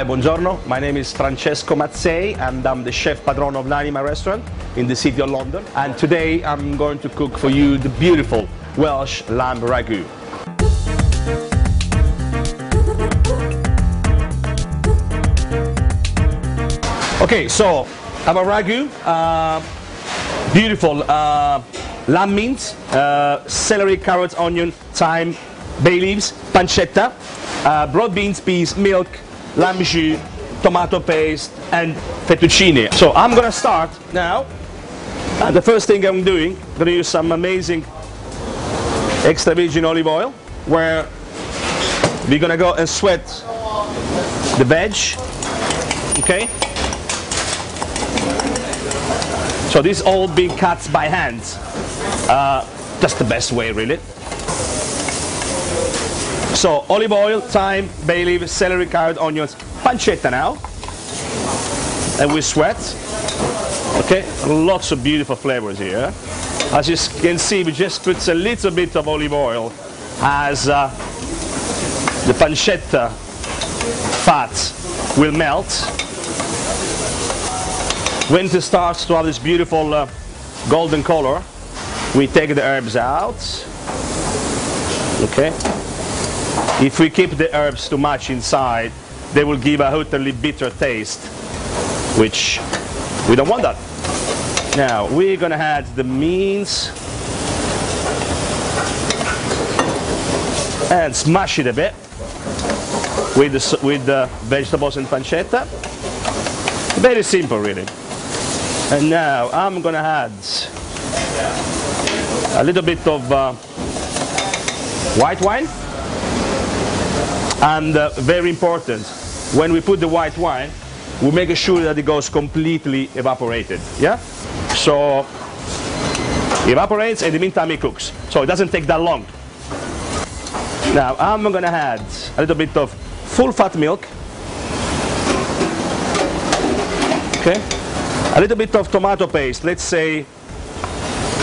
Hi, buongiorno. My name is Francesco Mazzei and I'm the chef patron of L'Anima restaurant in the city of London. And today I'm going to cook for you the beautiful Welsh lamb ragu. Okay, so our ragu, uh, beautiful uh, lamb meat, uh, celery, carrots, onion, thyme, bay leaves, pancetta, uh, broad beans, peas, milk, lamb tomato paste, and fettuccine. So I'm gonna start now. And the first thing I'm doing, I'm gonna use some amazing extra virgin olive oil, where we're gonna go and sweat the veg. Okay. So this all being cut by hand. Uh, that's the best way, really. So olive oil, thyme, bay leaf, celery, carrot, onions, pancetta now. And we sweat. Okay, lots of beautiful flavors here. As you can see, we just put a little bit of olive oil as uh, the pancetta fat will melt. When it starts to have this beautiful uh, golden color, we take the herbs out. Okay. If we keep the herbs too much inside, they will give a utterly bitter taste, which we don't want that. Now we're gonna add the means and smash it a bit with the, with the vegetables and pancetta. Very simple, really. And now I'm gonna add a little bit of uh, white wine. And uh, very important, when we put the white wine, we make sure that it goes completely evaporated. Yeah? So evaporates in the meantime it cooks. So it doesn't take that long. Now I'm gonna add a little bit of full fat milk. Okay. A little bit of tomato paste, let's say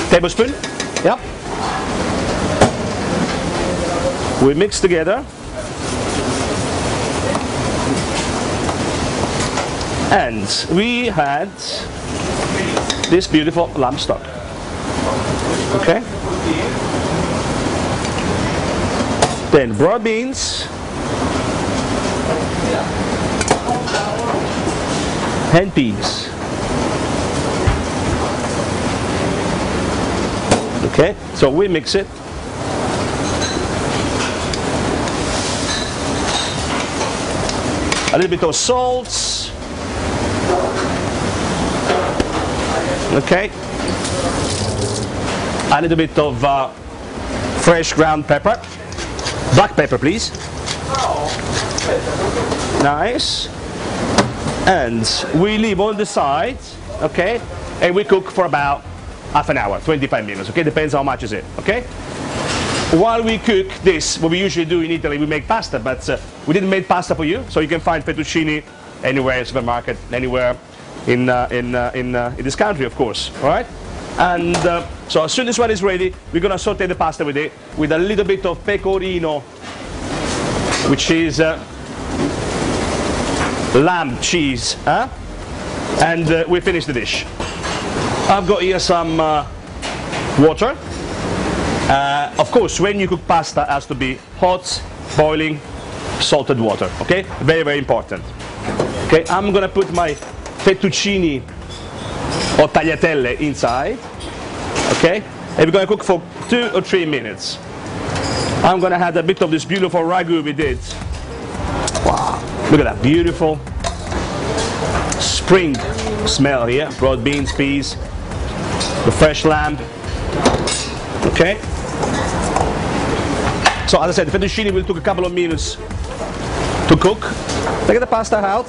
tablespoon. Yep. We mix together. And we had this beautiful lamb stock. Okay? Then broad beans. And peas. Okay, so we mix it. A little bit of salt. Okay. A little bit of uh, fresh ground pepper. Black pepper, please. Nice. And we leave on the side, okay? And we cook for about half an hour, 25 minutes, okay? Depends how much is it, okay? While we cook this, what we usually do in Italy, we make pasta, but uh, we didn't make pasta for you, so you can find fettuccine anywhere, supermarket, anywhere in, uh, in, uh, in, uh, in this country, of course, all right? And uh, so as soon as one is ready, we're gonna saute the pasta with it, with a little bit of pecorino, which is uh, lamb cheese, huh? and we finish the dish. I've got here some water. Of course, when you cook pasta, it has to be hot, boiling, salted water. Okay, very very important. Okay, I'm gonna put my fettuccine or tagliatelle inside. Okay, and we're gonna cook for two or three minutes. I'm gonna add a bit of this beautiful ragu we did. Wow, look at that beautiful spring smell here. Broad beans, peas, the fresh lamb. Okay. So as I said, the fettuccine will take a couple of minutes to cook. Take the pasta out.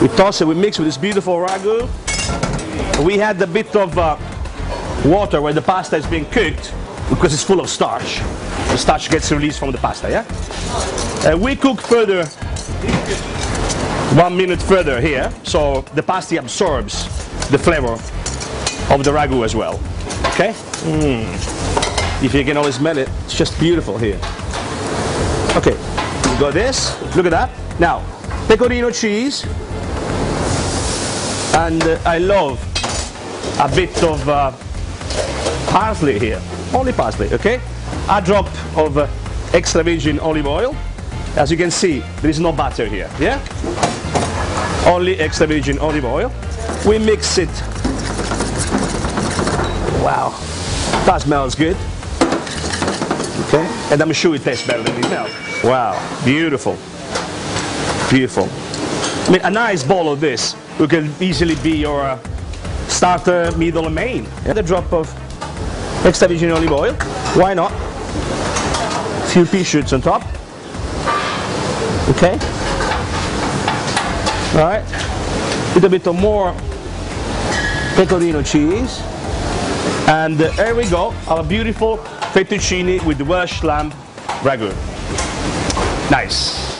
We toss it, we mix with this beautiful ragu. We had a bit of uh, water where the pasta is being cooked because it's full of starch. The starch gets released from the pasta, yeah? And we cook further, one minute further here, so the pasta absorbs the flavor of the ragu as well. Okay? Mm. If you can always smell it, it's just beautiful here. Okay, we got this. Look at that. Now, pecorino cheese. And uh, I love a bit of uh, parsley here. Only parsley, okay? A drop of uh, extra virgin olive oil. As you can see, there is no butter here, yeah? Only extra virgin olive oil. We mix it. Wow, that smells good. Okay, and I'm sure it tastes better than smells. Wow, beautiful, beautiful. I mean, a nice bowl of this it can easily be your uh, starter, middle, and main. And a drop of extra virgin olive oil. Why not? A few pea shoots on top. Okay. All right. A little bit of more pecorino cheese. And uh, here we go, our beautiful fettuccine with the Welsh lamb ragu. Nice.